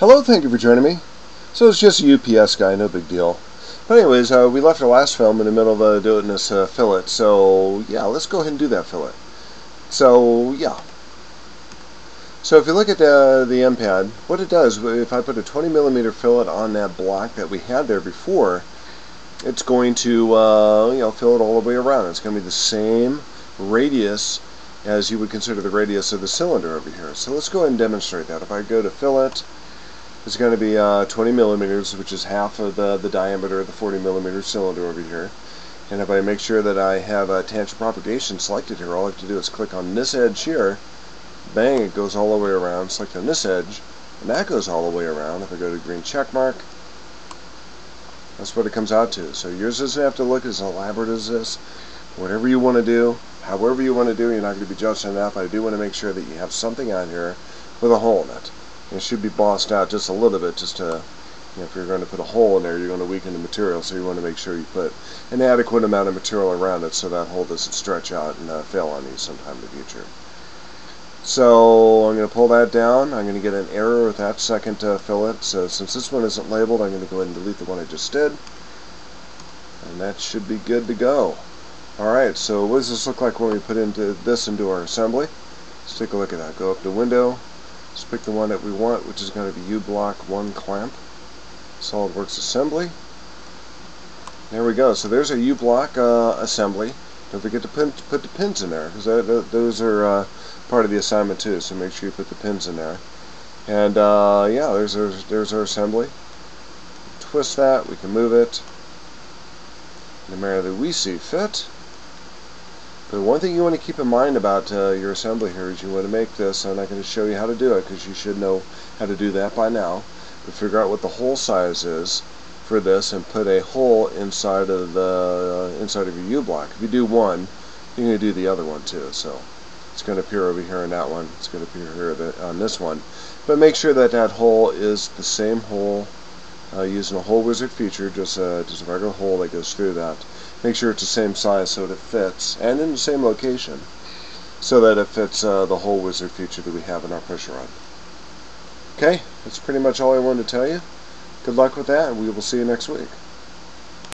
Hello, thank you for joining me. So it's just a UPS guy, no big deal. But anyways, uh, we left our last film in the middle of uh, doing this uh, fillet, so yeah, let's go ahead and do that fillet. So yeah. So if you look at the, the M-pad, what it does, if I put a 20 millimeter fillet on that block that we had there before, it's going to uh, you know fill it all the way around. It's going to be the same radius as you would consider the radius of the cylinder over here. So let's go ahead and demonstrate that. If I go to fillet, it's going to be uh, 20 millimeters, which is half of the, the diameter of the 40 millimeter cylinder over here. And if I make sure that I have a tangent propagation selected here, all I have to do is click on this edge here. Bang, it goes all the way around. Select on this edge, and that goes all the way around. If I go to green check mark, that's what it comes out to. So yours doesn't have to look as elaborate as this. Whatever you want to do, however you want to do, you're not going to be judged on that, but I do want to make sure that you have something on here with a hole in it. It should be bossed out just a little bit just to, you know, if you're going to put a hole in there, you're going to weaken the material, so you want to make sure you put an adequate amount of material around it so that hole doesn't stretch out and uh, fail on you sometime in the future. So I'm going to pull that down. I'm going to get an error with that second uh, fillet. So since this one isn't labeled, I'm going to go ahead and delete the one I just did. And that should be good to go. Alright, so what does this look like when we put into this into our assembly? Let's take a look at that. Go up to Window, Let's pick the one that we want, which is going to be U-Block 1 clamp. SolidWorks Assembly. There we go. So there's a U-Block uh, assembly. Don't forget to pin, put the pins in there, because those are uh, part of the assignment too, so make sure you put the pins in there. And uh, yeah, there's our, there's our assembly. Twist that, we can move it in the manner that we see fit. But one thing you want to keep in mind about uh, your assembly here is you want to make this, I'm not going to show you how to do it because you should know how to do that by now, but figure out what the hole size is for this and put a hole inside of the uh, inside of your U-block. If you do one, you're going to do the other one too. So it's going to appear over here in that one. It's going to appear here on this one. But make sure that that hole is the same hole uh, using a hole wizard feature, just a, just a regular hole that goes through that. Make sure it's the same size so that it fits, and in the same location, so that it fits uh, the hole wizard feature that we have in our pressure rod. Okay, that's pretty much all I wanted to tell you. Good luck with that, and we will see you next week.